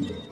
Yeah.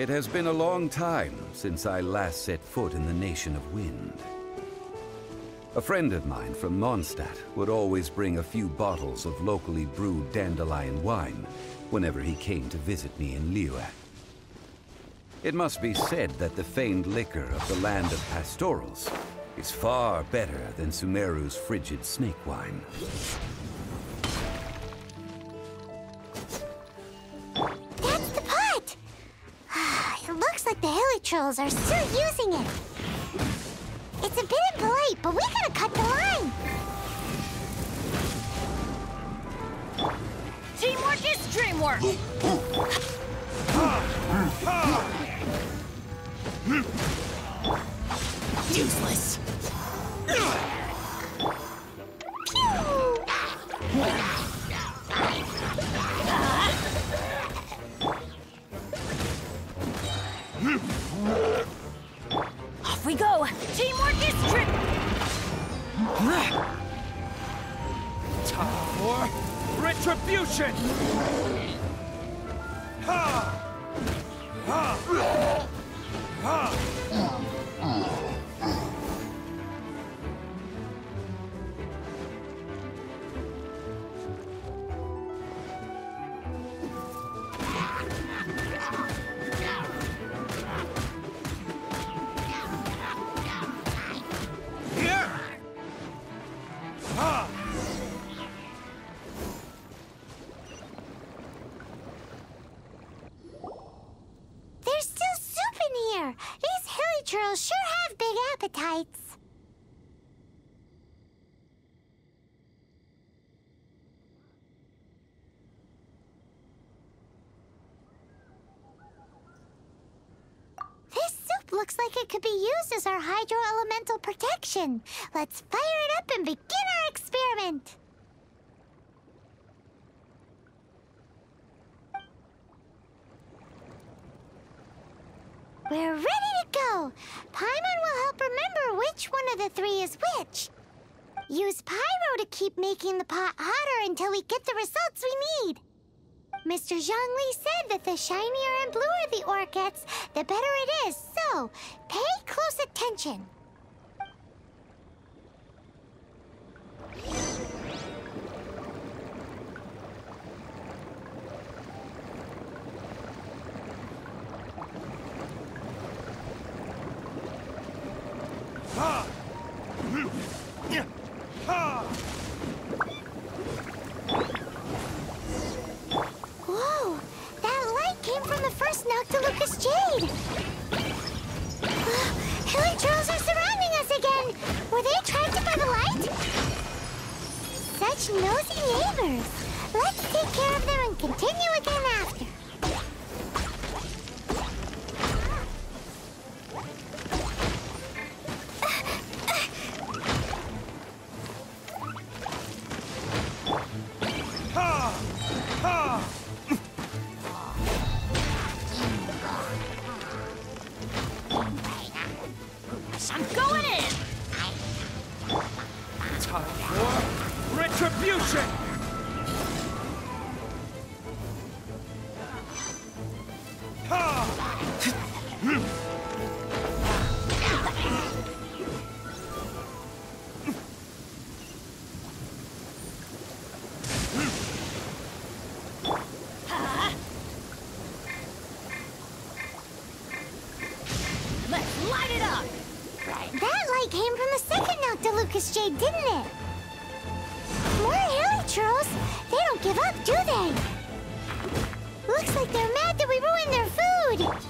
It has been a long time since I last set foot in the Nation of Wind. A friend of mine from Mondstadt would always bring a few bottles of locally brewed dandelion wine whenever he came to visit me in Liyue. It must be said that the feigned liquor of the land of pastorals is far better than Sumeru's frigid snake wine. That's the pot! It looks like the Hilichurls are still using it. It's a bit impolite, but we gotta cut the line. Teamwork is dreamwork! Useless! Retribution! Looks like it could be used as our hydro elemental protection. Let's fire it up and begin our experiment. We're ready to go. Paimon will help remember which one of the three is which. Use Pyro to keep making the pot hotter until we get the results we need. Mr. Zhongli said that the shinier and bluer the ore gets, the better it is. So, pay close attention. Ha! Neighbors! Let's take care of them and continue again Retribution! Let's light it up! That light came from the second Noctilucous Jade, didn't it? Hilichurls? They don't give up, do they? Looks like they're mad that we ruined their food.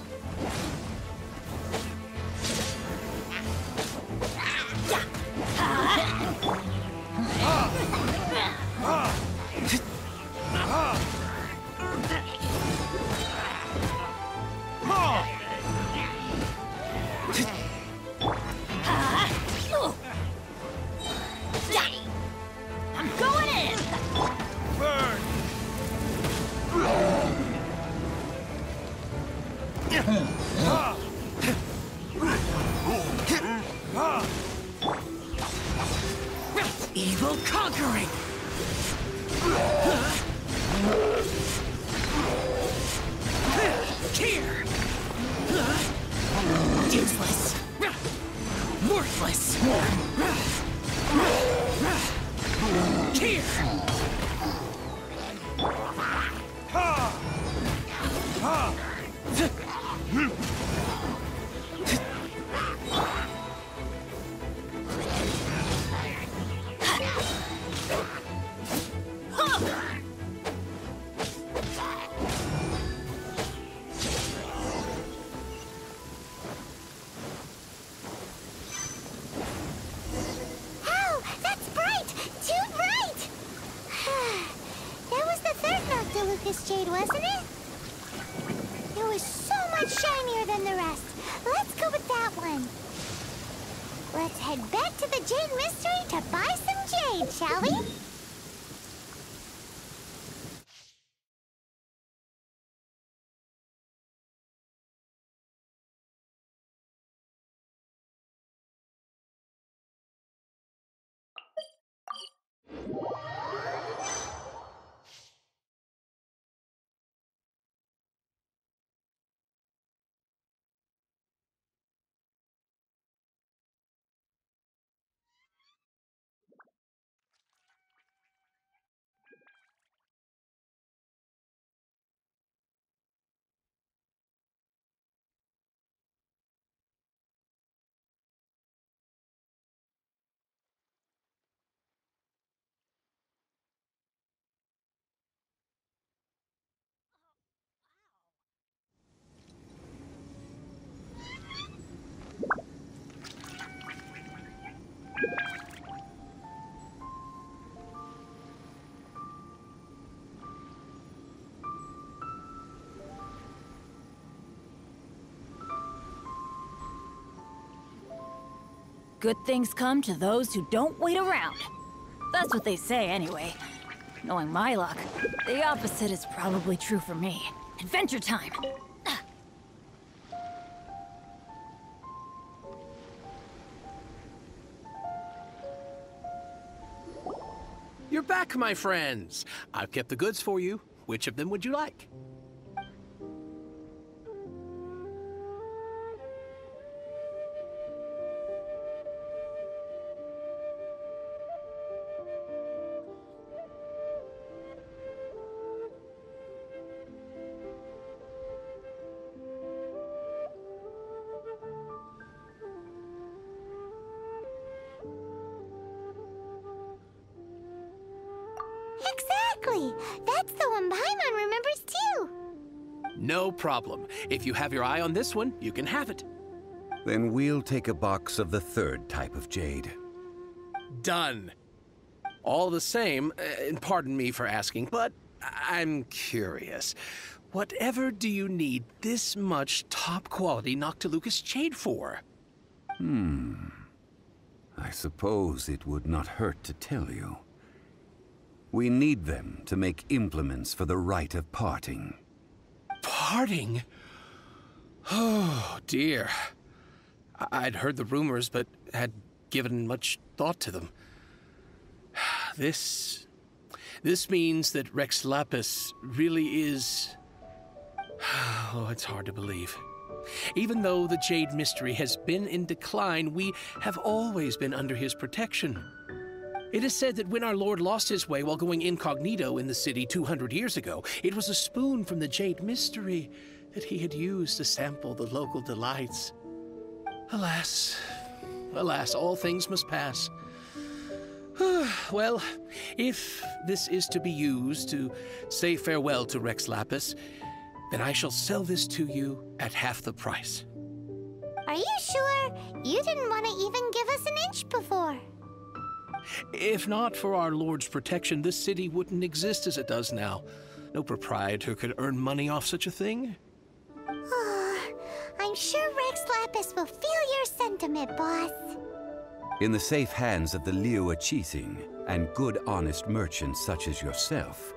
Let's head back to the Jade Mystery to buy some jade, shall we? Good things come to those who don't wait around. That's what they say, anyway. Knowing my luck, the opposite is probably true for me. Adventure time! You're back, my friends. I've kept the goods for you. Which of them would you like? Exactly! That's the one Paimon remembers too! No problem. If you have your eye on this one, you can have it. Then we'll take a box of the third type of jade. Done. All the same, uh, and pardon me for asking, but I'm curious. Whatever do you need this much top quality Noctilucous jade for? Hmm. I suppose it would not hurt to tell you. We need them to make implements for the rite of parting. Parting? Oh, dear. I'd heard the rumors, but had given much thought to them. This. This means that Rex Lapis really is. Oh, it's hard to believe. Even though the Jade Mystery has been in decline, we have always been under his protection. It is said that when our Lord lost his way while going incognito in the city 200 years ago, it was a spoon from the Jade Mystery that he had used to sample the local delights. Alas, alas, all things must pass. well, if this is to be used to say farewell to Rex Lapis, then I shall sell this to you at half the price. Are you sure? You didn't want to even give us an inch before. If not for our Lord's protection, this city wouldn't exist as it does now. No proprietor could earn money off such a thing. Ah, I'm sure Rex Lapis will feel your sentiment, boss. In the safe hands of the Liyue Qixing and good honest merchants such as yourself,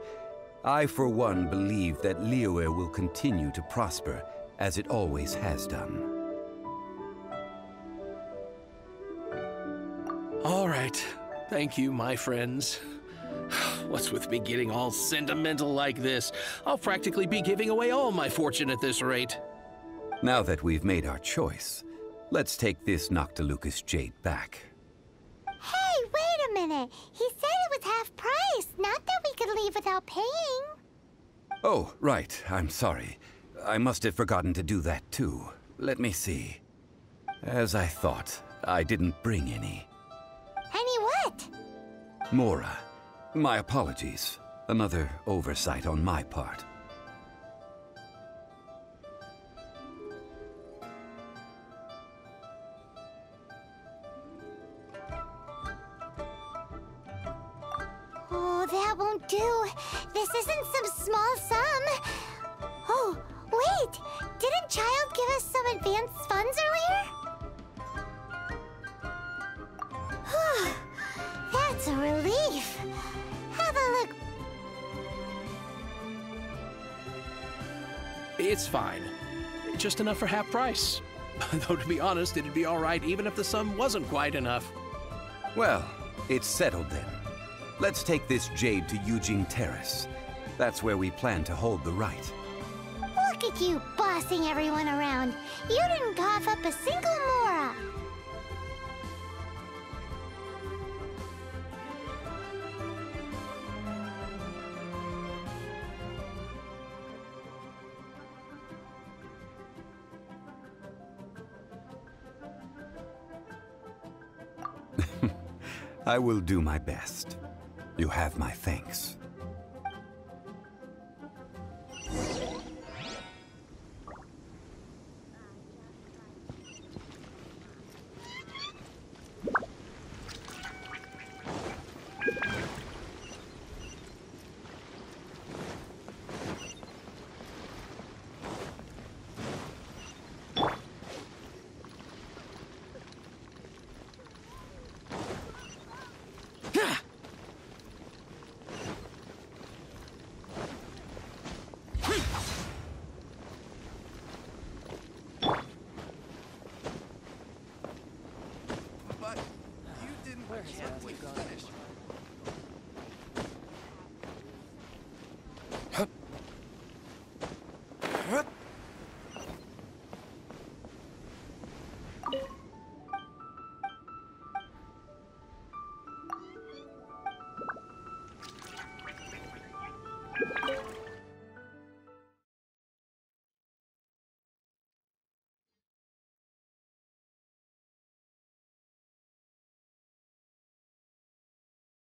I for one believe that Liyue will continue to prosper as it always has done. All right. Thank you, my friends. What's with me getting all sentimental like this? I'll practically be giving away all my fortune at this rate. Now that we've made our choice, let's take this Noctilucous jade back. Hey, wait a minute. He said it was half price, not that we could leave without paying. Oh, right. I'm sorry. I must have forgotten to do that too. Let me see. As I thought, I didn't bring any. Any what? Mora, my apologies. Another oversight on my part. Oh, that won't do. This isn't some small sum. Oh, wait! Didn't Childe give us some advanced It's fine. Just enough for half price. Though, to be honest, it'd be all rite even if the sum wasn't quite enough. Well, it's settled then. Let's take this jade to Yujing Terrace. That's where we plan to hold the right. Look at you bossing everyone around. You didn't cough up a single Mora. I will do my best. You have my thanks.